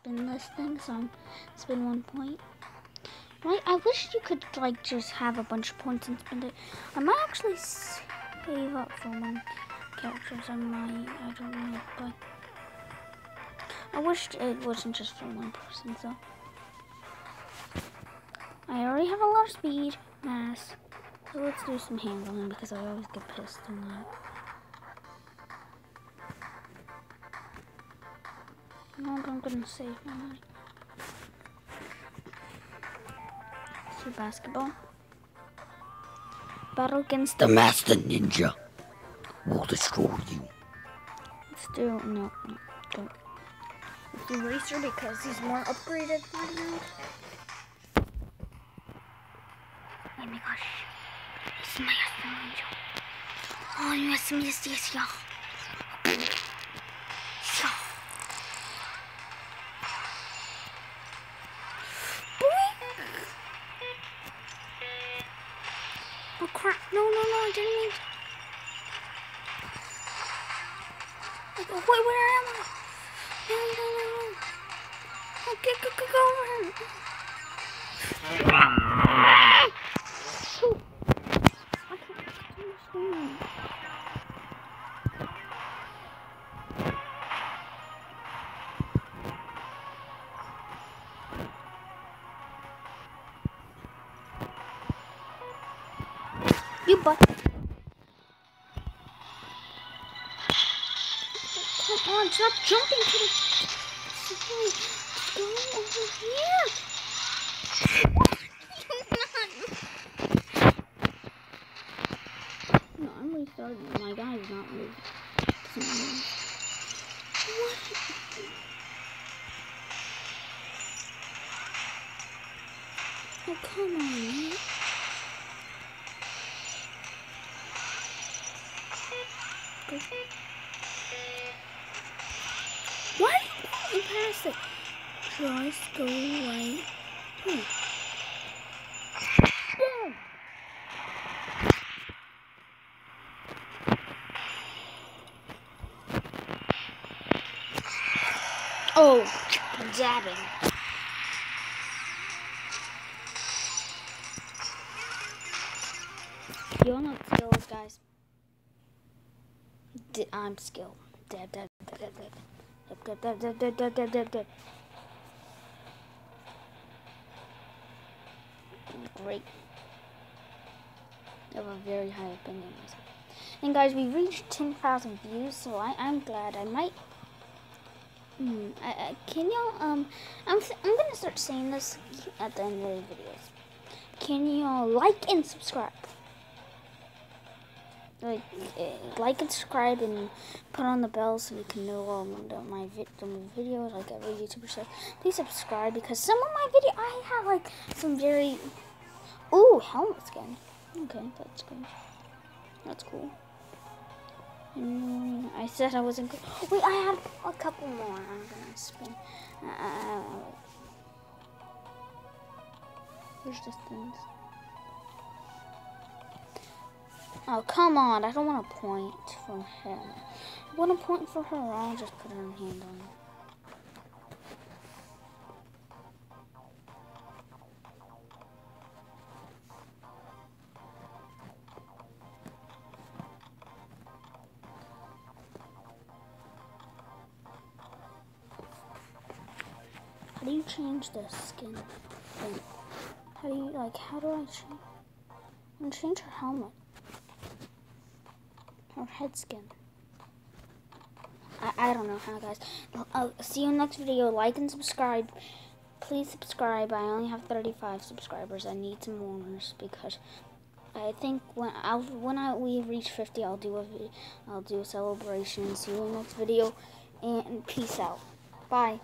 spin this thing, so I'm spin one point. Right, I wish you could like just have a bunch of points and spend it. I might actually save up for one characters. I might, I don't know, but I wish it wasn't just for one person. So I already have a lot of speed, mass. So let's do some handling because I always get pissed on that. No, I'm gonna save my money. See basketball. Battle against The Master Ninja will destroy you. Let's do no, no, don't. Let's do Racer because he's more upgraded right now. Oh my gosh. It's my Master Ninja. Oh, yes, yes, yes, yeah. Yeah. Oh crap, no, no, no, I didn't mean to. Oh, wait, where am I? No, no, no, no. Okay, go, go, go over here. You butt. Come on, stop jumping to the. Go over here. no, I'm restarting. My guy's not moving. What? Oh, come on, man. Why are you past it? Just go right here. Oh, dabbing. You're not skilled, guys. D I'm skilled. Great. I have a very high opinion of myself. And guys, we reached 10,000 views, so I, I'm glad. I might. Hmm, I, I, can y'all, um, I'm, I'm gonna start saying this at the end of the videos. Can y'all like and subscribe? Like uh, like and subscribe and put on the bell so you can know the, my vi- videos like every YouTuber says. Please subscribe because some of my video I have like some very ooh helmet skin. Okay, that's good. That's cool. Mm, I said I wasn't good. Wait, I have a couple more. I'm gonna spin. Uh, here's the things. Oh, come on. I don't want a point for him. I want a point for her. I'll just put her hand on. How do you change the skin thing? How do you, like, how do I change? I'm change her helmet or head skin. I, I don't know how, guys. I'll, see you next video. Like and subscribe. Please subscribe. I only have 35 subscribers. I need some more because I think when I when I we reach 50, I'll do a I'll do a celebration. See you in the next video, and peace out. Bye.